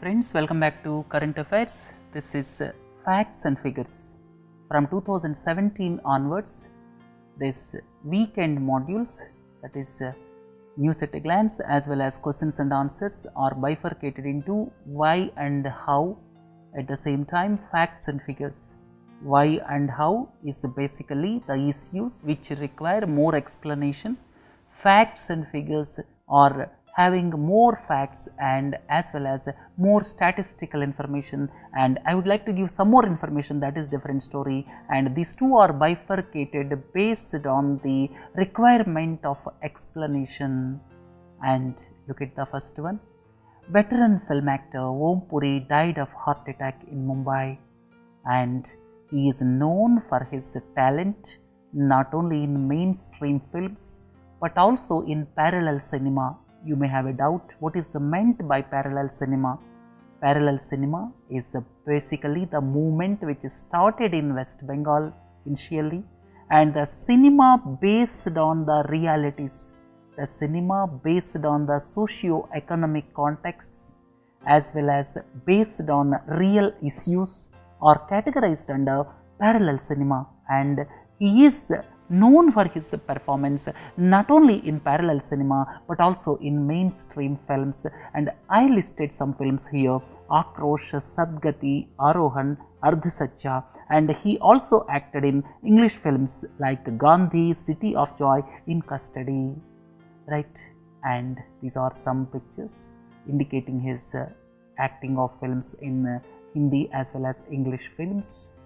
friends, welcome back to Current Affairs. This is uh, Facts and Figures. From 2017 onwards, this weekend modules that is uh, news at a glance as well as questions and answers are bifurcated into why and how at the same time facts and figures. Why and how is basically the issues which require more explanation. Facts and figures are having more facts and as well as more statistical information. And I would like to give some more information that is different story. And these two are bifurcated based on the requirement of explanation. And look at the first one. Veteran film actor Om Puri died of heart attack in Mumbai. And he is known for his talent not only in mainstream films but also in parallel cinema you may have a doubt what is meant by parallel cinema. Parallel cinema is basically the movement which started in West Bengal initially and the cinema based on the realities, the cinema based on the socio-economic contexts as well as based on real issues are categorized under parallel cinema and he is known for his performance not only in parallel cinema but also in mainstream films. And I listed some films here Akrosh, Sadgati, Arohan, Ardhasatya and he also acted in English films like Gandhi, City of Joy, In Custody, right? And these are some pictures indicating his uh, acting of films in uh, Hindi as well as English films.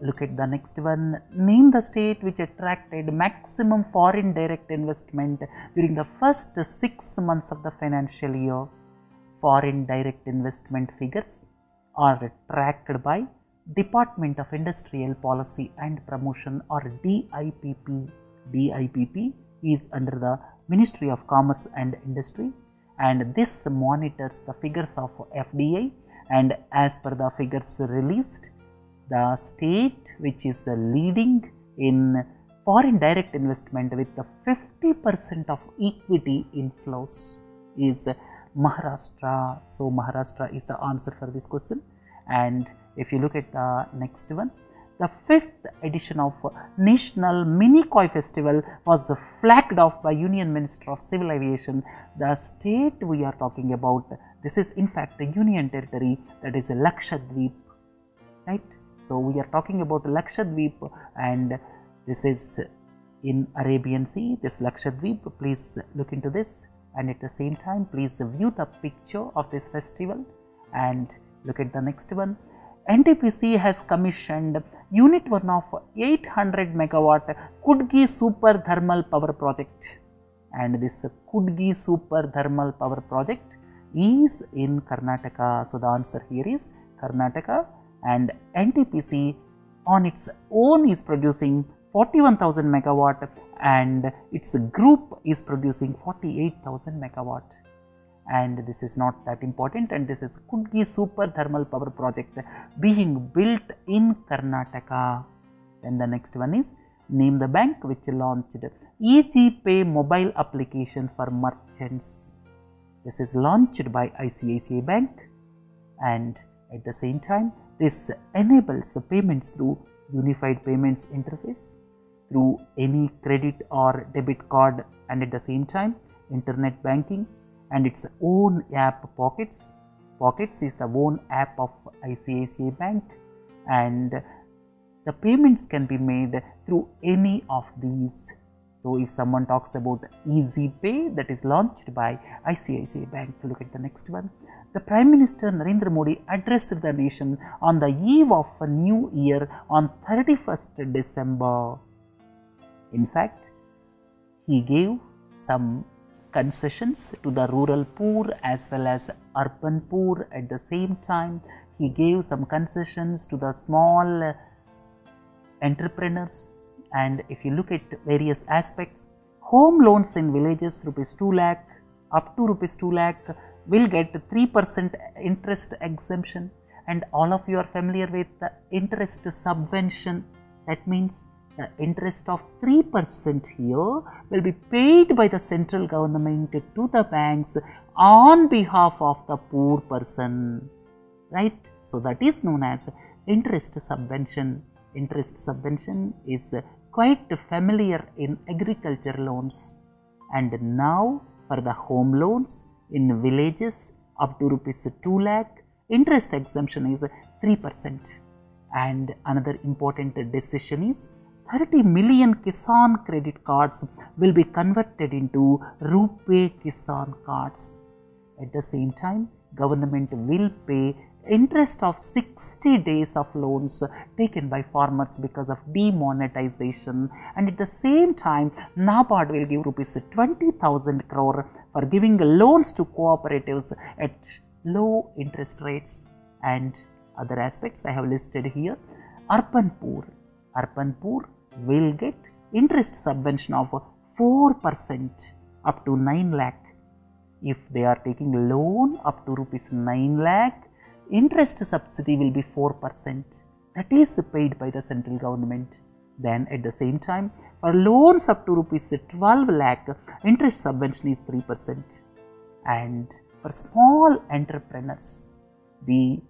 Look at the next one. Name the state which attracted maximum foreign direct investment during the first six months of the financial year. Foreign direct investment figures are tracked by Department of Industrial Policy and Promotion or DIPP. DIPP is under the Ministry of Commerce and Industry and this monitors the figures of FDI and as per the figures released the state which is the leading in foreign direct investment with the 50 percent of equity inflows is Maharashtra. So, Maharashtra is the answer for this question and if you look at the next one, the fifth edition of National Mini Koi Festival was flagged off by Union Minister of Civil Aviation. The state we are talking about, this is in fact the union territory that is Lakshadweep, right. So, we are talking about Lakshadweep and this is in Arabian Sea, this Lakshadweep, please look into this and at the same time please view the picture of this festival and look at the next one. NTPC has commissioned unit 1 of 800 megawatt Kudgi Super Thermal Power Project and this Kudgi Super Thermal Power Project is in Karnataka. So, the answer here is Karnataka and NTPC on its own is producing 41,000 megawatt and its group is producing 48,000 megawatt and this is not that important and this is Kudgi Super Thermal Power Project being built in Karnataka. Then the next one is name the bank which launched Easy Pay mobile application for merchants. This is launched by ICICI Bank and at the same time this enables payments through unified payments interface through any credit or debit card and at the same time internet banking and its own app Pockets. Pockets is the own app of ICICI Bank and the payments can be made through any of these. So, if someone talks about Easy Pay that is launched by ICICI Bank, to look at the next one. The Prime Minister Narendra Modi addressed the nation on the eve of a new year on 31st December. In fact, he gave some concessions to the rural poor as well as urban poor at the same time. He gave some concessions to the small entrepreneurs and if you look at various aspects, home loans in villages rupees 2 lakh up to rupees 2 lakh will get 3 percent interest exemption and all of you are familiar with the interest subvention that means the interest of 3 percent here will be paid by the central government to the banks on behalf of the poor person. Right? So that is known as interest subvention. Interest subvention is quite familiar in agriculture loans. And now for the home loans in villages up to rupees 2 lakh, interest exemption is 3%. And another important decision is 30 million Kisan credit cards will be converted into RuPay Kisan cards. At the same time, government will pay interest of 60 days of loans taken by farmers because of demonetization and at the same time NABARD will give rupees 20,000 crore for giving loans to cooperatives at low interest rates and other aspects I have listed here. Urban poor will get interest subvention of 4% up to 9 lakh. If they are taking loan up to rupees 9 lakh, interest subsidy will be 4% that is paid by the central government. Then at the same time for loans up to rupees 12 lakh interest subvention is 3% and for small entrepreneurs the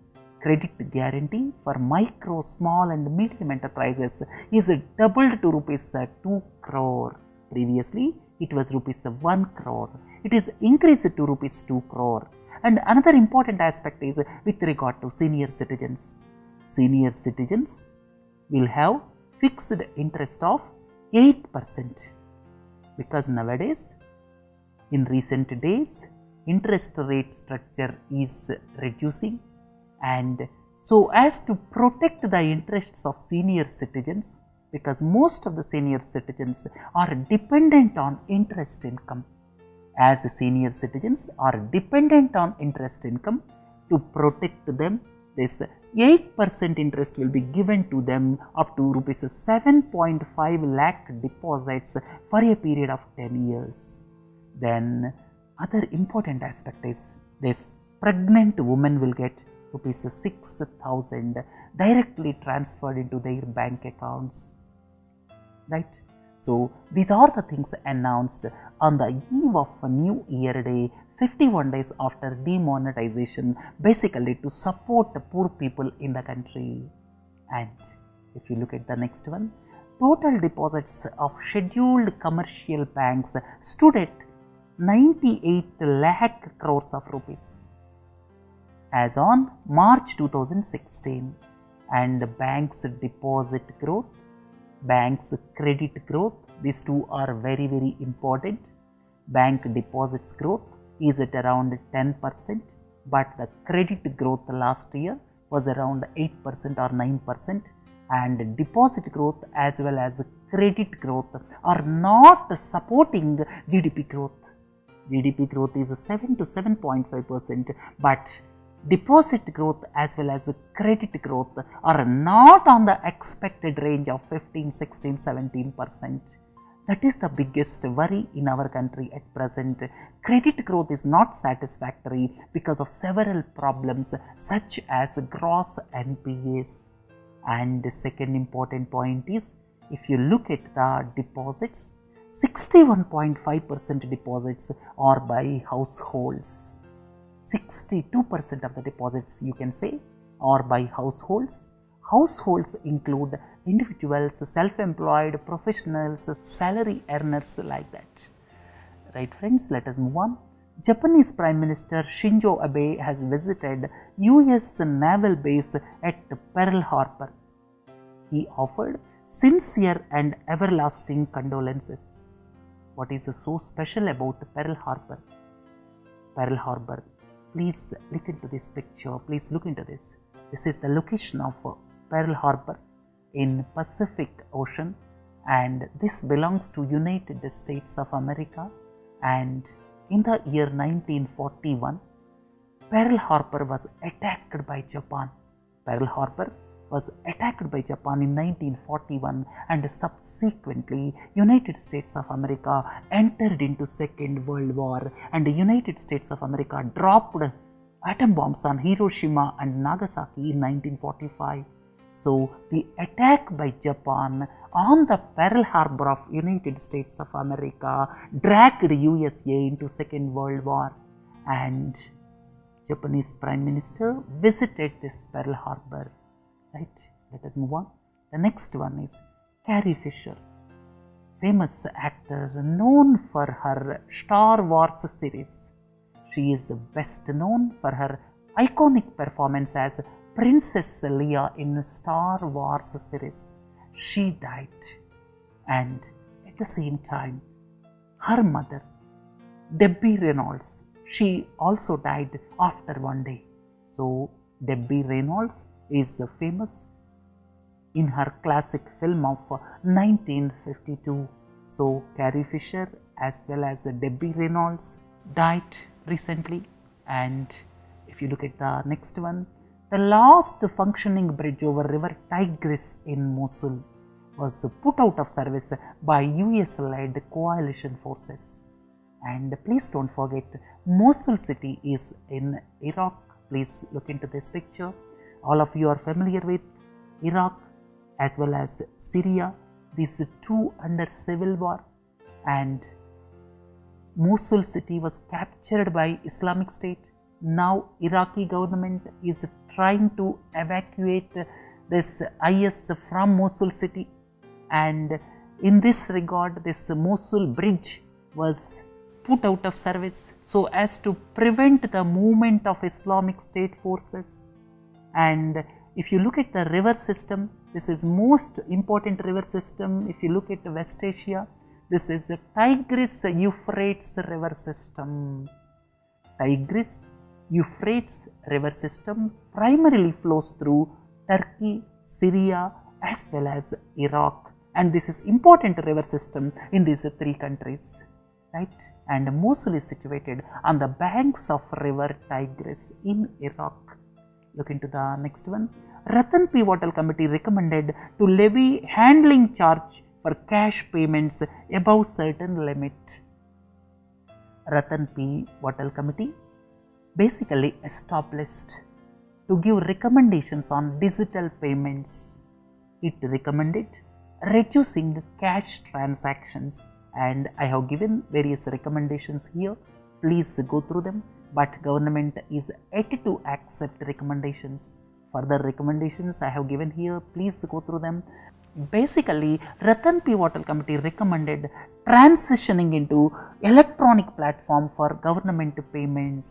credit guarantee for micro, small and medium enterprises is doubled to rupees 2 crore. Previously it was rupees 1 crore. It is increased to rupees 2 crore. And another important aspect is with regard to senior citizens. Senior citizens will have fixed interest of 8% because nowadays in recent days interest rate structure is reducing. And so as to protect the interests of senior citizens because most of the senior citizens are dependent on interest income as the senior citizens are dependent on interest income to protect them. This 8% interest will be given to them up to rupees 7.5 lakh deposits for a period of 10 years. Then other important aspect is this pregnant woman will get rupees 6000 directly transferred into their bank accounts. Right so these are the things announced on the eve of new year day 51 days after demonetization basically to support the poor people in the country. And if you look at the next one total deposits of scheduled commercial banks stood at 98 lakh crores of rupees as on March 2016 and the banks deposit growth, banks credit growth, these two are very very important. Bank deposits growth is at around 10% but the credit growth last year was around 8% or 9% and deposit growth as well as credit growth are not supporting GDP growth. GDP growth is 7 to 7.5% but deposit growth as well as credit growth are not on the expected range of 15, 16, 17 percent. That is the biggest worry in our country at present. Credit growth is not satisfactory because of several problems such as gross NPAs. And the second important point is if you look at the deposits, 61.5% deposits are by households 62% of the deposits you can say are by households. Households include individuals, self-employed, professionals, salary earners like that. Right friends, let us move on. Japanese Prime Minister Shinzo Abe has visited US naval base at Pearl Harbor. He offered sincere and everlasting condolences. What is so special about Pearl Harbor? Pearl Harbor please look into this picture. Please look into this. This is the location of pearl harbor in pacific ocean and this belongs to united states of america. And in the year 1941 pearl harbor was attacked by japan. Pearl harbor was attacked by Japan in 1941 and subsequently United States of America entered into Second World War and United States of America dropped atom bombs on Hiroshima and Nagasaki in 1945. So the attack by Japan on the Pearl Harbor of United States of America dragged USA into Second World War and Japanese Prime Minister visited this Pearl Harbor. Right? Let us move on. The next one is Carrie Fisher, famous actor known for her Star Wars series. She is best known for her iconic performance as Princess Leia in Star Wars series. She died, and at the same time, her mother, Debbie Reynolds, she also died after one day. So, Debbie Reynolds is famous in her classic film of 1952. So, Carrie Fisher as well as Debbie Reynolds died recently. And if you look at the next one, the last functioning bridge over River Tigris in Mosul was put out of service by US led coalition forces. And please don't forget, Mosul city is in Iraq. Please look into this picture. All of you are familiar with Iraq as well as Syria. These two under civil war and Mosul city was captured by Islamic State. Now Iraqi government is trying to evacuate this IS from Mosul city and in this regard this Mosul bridge was put out of service so as to prevent the movement of Islamic State forces and if you look at the river system this is most important river system. If you look at West Asia this is the Tigris Euphrates river system. Tigris Euphrates river system primarily flows through Turkey, Syria as well as Iraq. And this is important river system in these three countries right? And Mosul is situated on the banks of river Tigris in Iraq. Look into the next one. Ratan P. Watal Committee recommended to levy handling charge for cash payments above certain limit. Ratan P. Watal Committee basically established to give recommendations on digital payments. It recommended reducing cash transactions and I have given various recommendations here. Please go through them but government is yet to accept recommendations. Further recommendations I have given here, please go through them. Basically, Ratan P. Watal Committee recommended transitioning into electronic platform for government payments,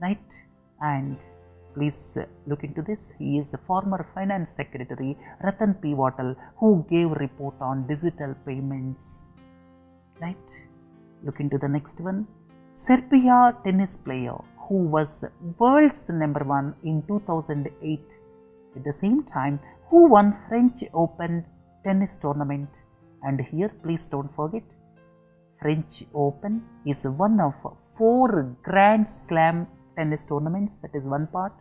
right? And please look into this. He is a former finance secretary, Ratan P. Watal, who gave report on digital payments, right? Look into the next one. Serbia tennis player who was world's number one in 2008 at the same time who won French Open tennis tournament. And here please don't forget French Open is one of four Grand Slam tennis tournaments that is one part.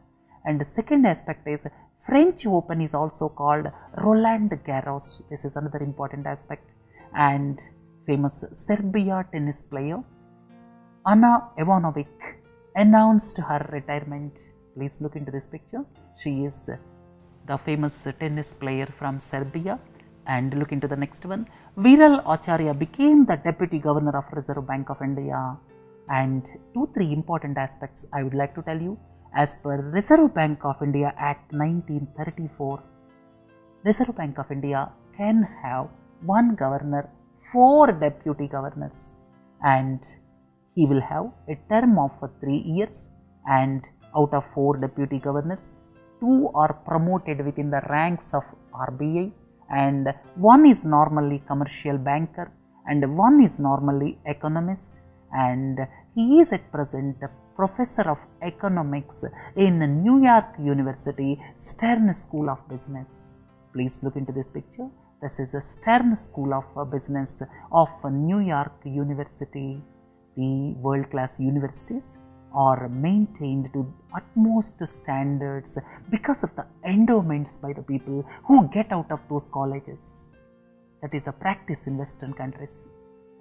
And the second aspect is French Open is also called Roland Garros. This is another important aspect. And famous Serbia tennis player Ana Ivanovic announced her retirement. Please look into this picture. She is the famous tennis player from Serbia. And look into the next one. Viral Acharya became the deputy governor of Reserve Bank of India. And two, three important aspects I would like to tell you. As per Reserve Bank of India Act 1934, Reserve Bank of India can have one governor, four deputy governors, and he will have a term of three years and out of four deputy governors, two are promoted within the ranks of RBI and one is normally commercial banker and one is normally economist and he is at present professor of economics in New York University Stern School of Business. Please look into this picture. This is a Stern School of Business of New York University the world class universities are maintained to utmost standards because of the endowments by the people who get out of those colleges. That is the practice in Western countries.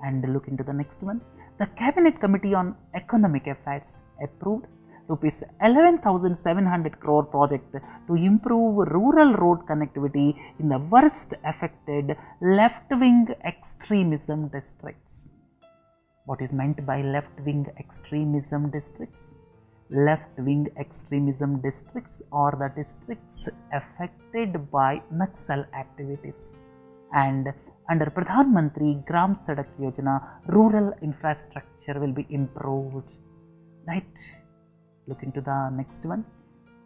And look into the next one. The Cabinet Committee on Economic Affairs approved rupees 11,700 crore project to improve rural road connectivity in the worst affected left-wing extremism districts what is meant by left wing extremism districts? Left wing extremism districts are the districts affected by Naxal activities and under Pradhan Mantri Gram Sadak Yojana, rural infrastructure will be improved. Right? Look into the next one.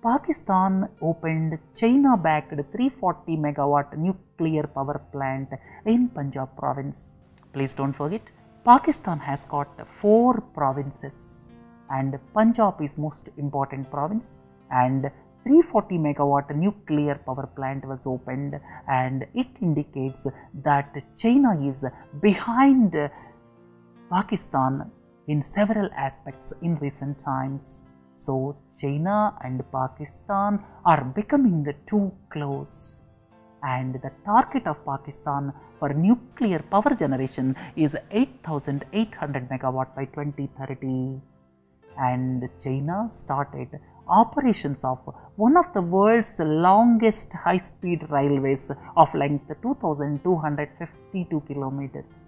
Pakistan opened China backed 340 megawatt nuclear power plant in Punjab province. Please don't forget, Pakistan has got four provinces and Punjab is most important province and 340 megawatt nuclear power plant was opened and it indicates that China is behind Pakistan in several aspects in recent times. So, China and Pakistan are becoming too close and the target of Pakistan for nuclear power generation is 8800 megawatt by 2030 and China started operations of one of the world's longest high-speed railways of length 2252 kilometers.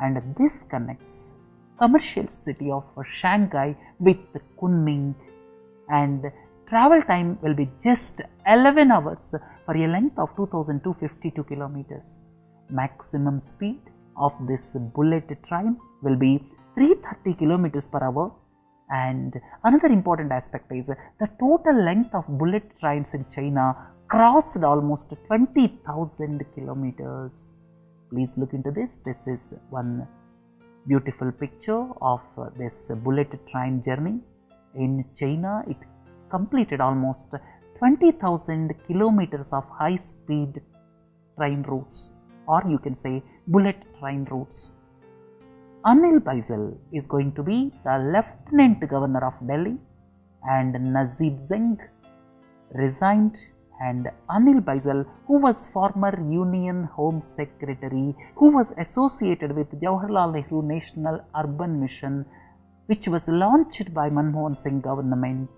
And this connects commercial city of Shanghai with Kunming and travel time will be just 11 hours for a length of 2252 kilometers. Maximum speed of this bullet train will be 330 kilometers per hour and another important aspect is the total length of bullet trains in China crossed almost 20,000 kilometers. Please look into this. This is one beautiful picture of this bullet train journey. In China, it completed almost 20,000 kilometers of high speed train routes or you can say bullet train routes. Anil Baijal is going to be the Lieutenant Governor of Delhi and Najib Singh resigned and Anil Baijal who was former Union Home Secretary who was associated with Jawaharlal Nehru National Urban Mission which was launched by Manmohan Singh government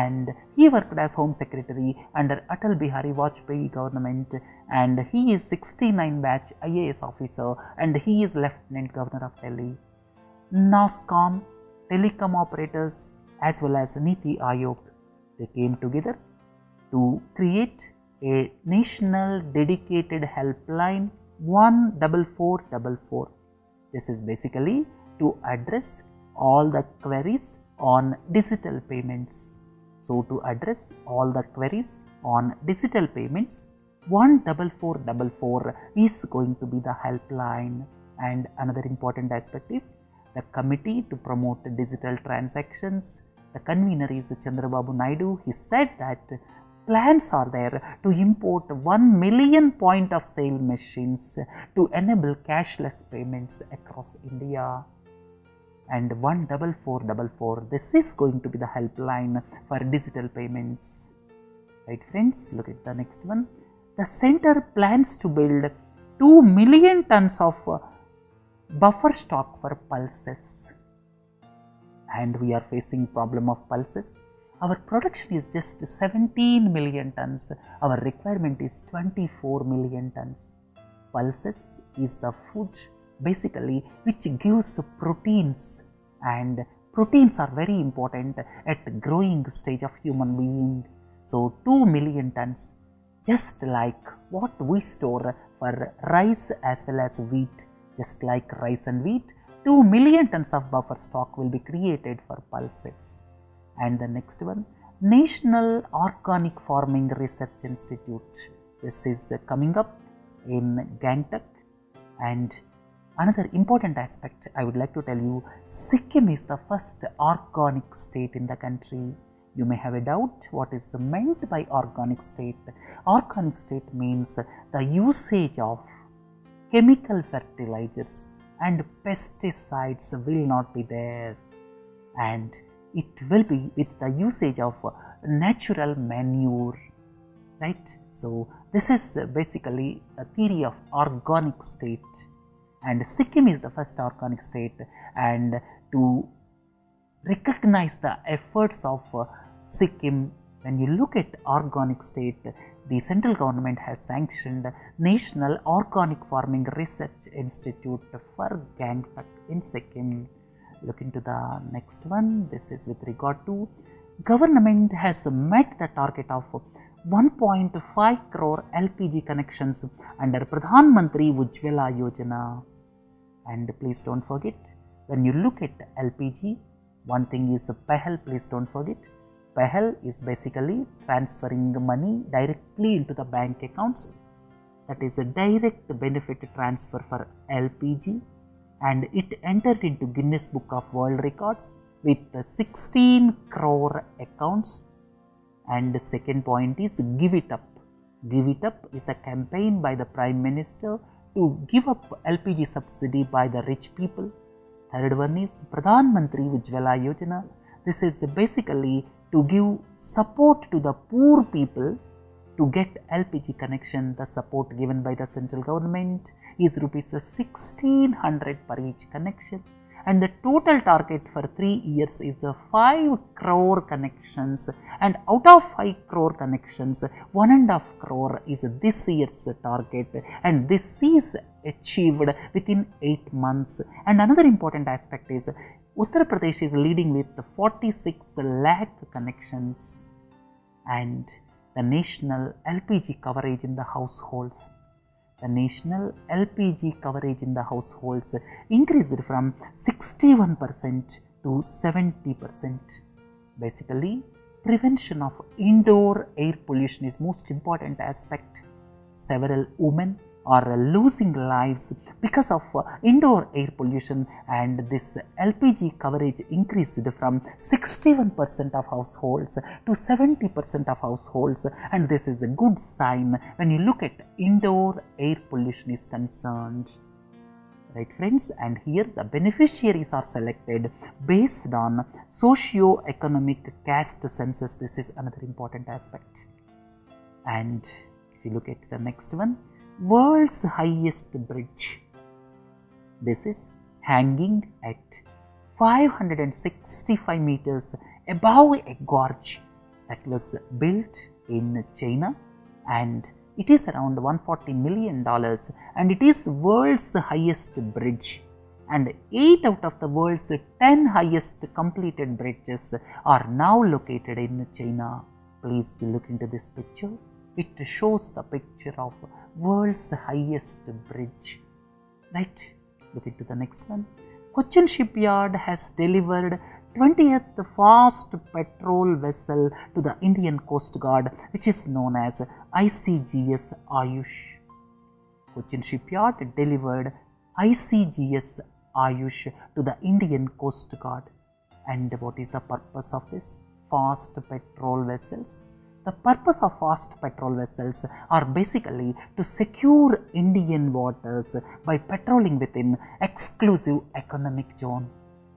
and he worked as Home Secretary under Atal Bihari Vajpayee government and he is 69 batch IAS officer and he is Lieutenant Governor of Delhi. NASSCOM, telecom operators as well as Niti Aayog, they came together to create a national dedicated helpline 14444. This is basically to address all the queries on digital payments so, to address all the queries on digital payments, 14444 is going to be the helpline and another important aspect is the committee to promote digital transactions. The convener is Chandrababu Naidu. He said that plans are there to import 1 million point of sale machines to enable cashless payments across India and 14444 this is going to be the helpline for digital payments. Right friends? Look at the next one. The center plans to build 2 million tons of uh, buffer stock for pulses. And we are facing problem of pulses. Our production is just 17 million tons. Our requirement is 24 million tons. Pulses is the food basically which gives proteins. And proteins are very important at the growing stage of human being. So 2 million tons just like what we store for rice as well as wheat. Just like rice and wheat 2 million tons of buffer stock will be created for pulses. And the next one national organic farming research institute. This is coming up in gangtok. And Another important aspect I would like to tell you Sikkim is the first organic state in the country. You may have a doubt what is meant by organic state. Organic state means the usage of chemical fertilizers and pesticides will not be there and it will be with the usage of natural manure right so this is basically a theory of organic state and Sikkim is the first organic state and to recognize the efforts of uh, Sikkim when you look at organic state the central government has sanctioned National Organic Farming Research Institute for Gangtok in Sikkim. Look into the next one. This is with regard to government has met the target of 1.5 crore LPG connections under Pradhan Mantri Ujjwala Yojana. And please don't forget, when you look at LPG, one thing is PEHEL, please don't forget. PEHEL is basically transferring money directly into the bank accounts. That is a direct benefit transfer for LPG and it entered into Guinness Book of World Records with 16 crore accounts. And the second point is Give It Up. Give It Up is a campaign by the Prime Minister to give up LPG subsidy by the rich people. Third one is Pradhan Mantri Ujjwala Yojana. This is basically to give support to the poor people to get LPG connection. The support given by the central government is rupees 1600 per each connection and the total target for 3 years is uh, 5 crore connections. And out of 5 crore connections 1.5 crore is this year's target. And this is achieved within 8 months. And another important aspect is Uttar Pradesh is leading with 46 lakh connections. And the national LPG coverage in the households the national LPG coverage in the households increased from 61% to 70%. Basically, prevention of indoor air pollution is most important aspect. Several women are losing lives because of uh, indoor air pollution and this LPG coverage increased from 61% of households to 70% of households. And this is a good sign when you look at indoor air pollution is concerned. Right friends? And here the beneficiaries are selected based on socio-economic caste census. This is another important aspect. And if you look at the next one world's highest bridge. This is hanging at 565 meters above a gorge that was built in China and it is around 140 million dollars and it is world's highest bridge and 8 out of the world's 10 highest completed bridges are now located in China. Please look into this picture. It shows the picture of world's highest bridge. Right? Look into the next one. Cochin shipyard has delivered 20th fast patrol vessel to the Indian Coast Guard which is known as ICGS Ayush. Cochin shipyard delivered ICGS Ayush to the Indian Coast Guard. And what is the purpose of this? Fast patrol vessels the purpose of fast patrol vessels are basically to secure Indian waters by patrolling within exclusive economic zone.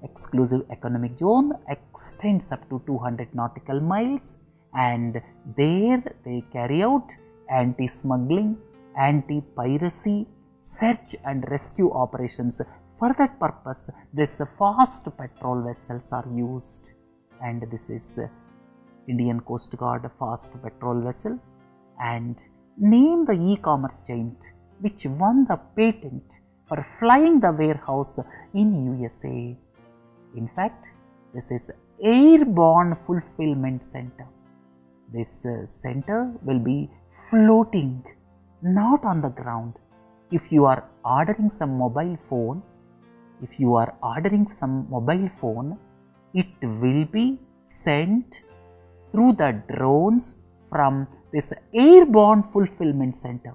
Exclusive economic zone extends up to 200 nautical miles and there they carry out anti-smuggling, anti-piracy, search and rescue operations. For that purpose, these fast patrol vessels are used and this is Indian Coast Guard fast patrol vessel and name the e-commerce giant which won the patent for flying the warehouse in USA. In fact, this is Airborne Fulfillment Center. This uh, center will be floating, not on the ground. If you are ordering some mobile phone, if you are ordering some mobile phone, it will be sent through the drones from this airborne fulfillment center.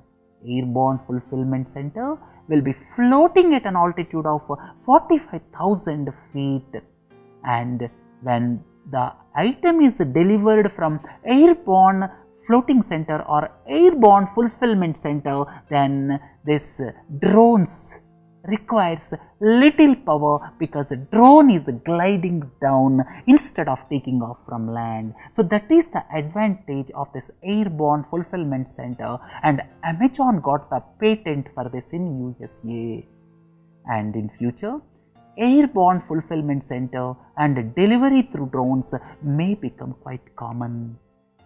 Airborne fulfillment center will be floating at an altitude of 45,000 feet and when the item is delivered from airborne floating center or airborne fulfillment center then this drones requires little power because a drone is gliding down instead of taking off from land. So, that is the advantage of this airborne fulfillment center and Amazon got the patent for this in USA. And in future, airborne fulfillment center and delivery through drones may become quite common,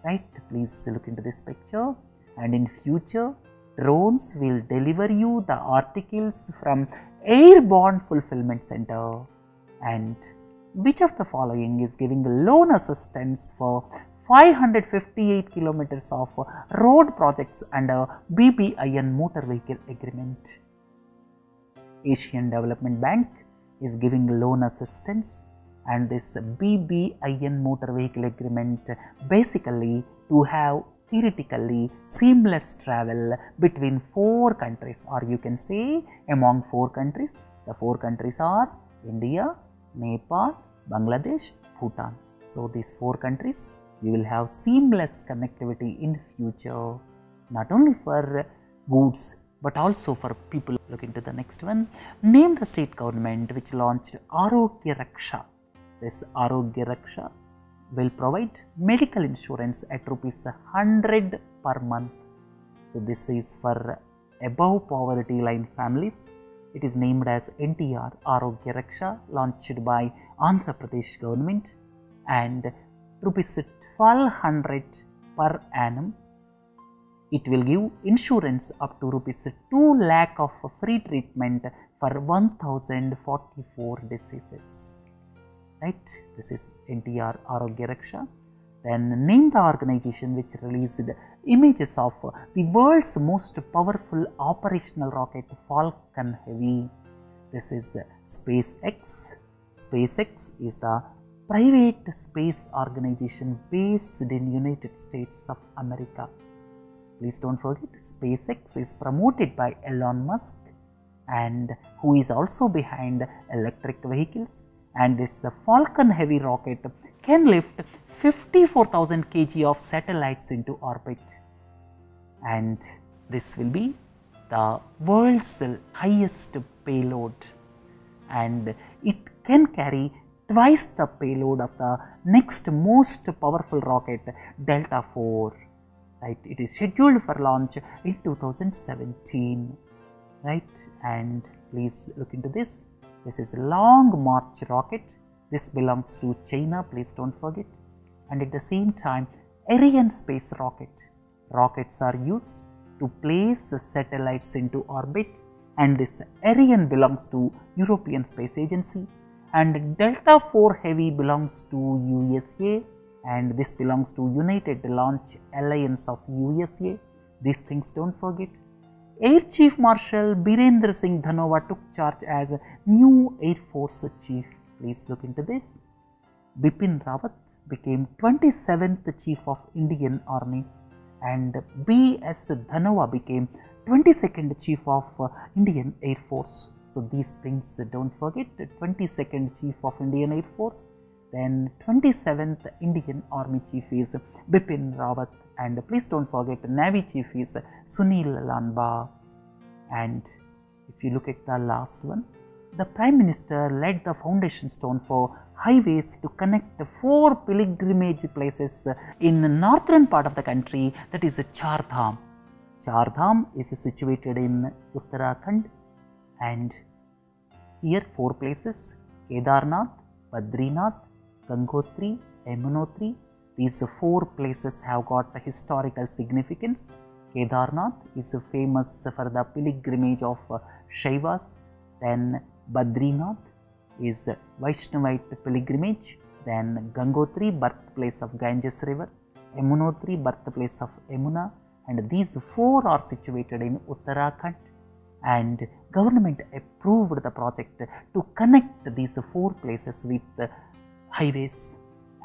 right? Please look into this picture. and in future drones will deliver you the articles from airborne fulfillment center and which of the following is giving loan assistance for 558 kilometers of road projects under BBIN motor vehicle agreement. Asian Development Bank is giving loan assistance and this BBIN motor vehicle agreement basically to have theoretically seamless travel between four countries or you can say among four countries. The four countries are India, Nepal, Bangladesh, Bhutan. So these four countries you will have seamless connectivity in future not only for goods but also for people. Look into the next one. Name the state government which launched Arogya Raksha. This Arogya Raksha will provide medical insurance at rupees 100 per month. So this is for above poverty line families. It is named as NTR Arogya Raksha launched by Andhra Pradesh government and rupees 1200 per annum it will give insurance up to rupees 2 lakh of free treatment for 1044 diseases. Right? This is NTR Arogya Raksha. Then name the organization which released images of the world's most powerful operational rocket Falcon Heavy. This is SpaceX. SpaceX is the private space organization based in United States of America. Please don't forget SpaceX is promoted by Elon Musk and who is also behind electric vehicles and this uh, Falcon Heavy rocket can lift 54,000 kg of satellites into orbit. And this will be the world's highest payload. And it can carry twice the payload of the next most powerful rocket Delta 4 right? It is scheduled for launch in 2017 right? And please look into this this is long march rocket this belongs to china please don't forget and at the same time ariane space rocket rockets are used to place satellites into orbit and this ariane belongs to european space agency and delta 4 heavy belongs to usa and this belongs to United Launch Alliance of USA. These things don't forget. Air Chief Marshal Birendra Singh Dhanoa took charge as a new Air Force Chief. Please look into this. Bipin Rawat became 27th Chief of Indian Army and B.S. Dhanoa became 22nd Chief of Indian Air Force. So these things don't forget. 22nd Chief of Indian Air Force then 27th Indian Army Chief is Bipin Rawat and please don't forget Navy Chief is Sunil Lanba and if you look at the last one the Prime Minister laid the foundation stone for highways to connect four pilgrimage places in the northern part of the country that is Char Dham. Char Dham is situated in Uttarakhand and here four places Kedarnath, Badrinath, Gangotri, Yamunotri. These four places have got the historical significance. Kedarnath is a famous for the pilgrimage of uh, Shaivas. Then Badrinath is Vaishnavite pilgrimage. Then Gangotri, birthplace of Ganges river. Yamunotri, birthplace of Yamuna. And these four are situated in Uttarakhand and government approved the project to connect these four places with highways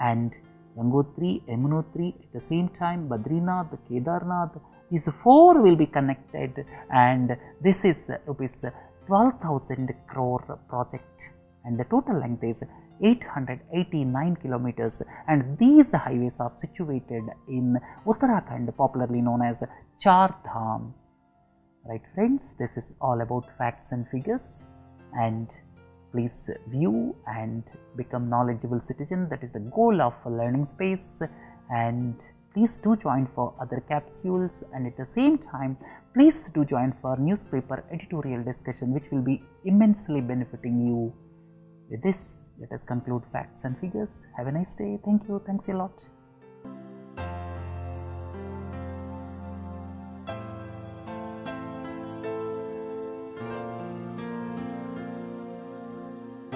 and Gangotri, Yamunotri at the same time, Badrinath, Kedarnath, these four will be connected. And this is rupees 12,000 crore project. And the total length is 889 kilometers. And these highways are situated in Uttarakhand popularly known as Char Dham. Right friends, this is all about facts and figures. And please view and become knowledgeable citizen. That is the goal of learning space. And please do join for other capsules. And at the same time please do join for newspaper editorial discussion which will be immensely benefiting you. With this let us conclude facts and figures. Have a nice day. Thank you. Thanks a lot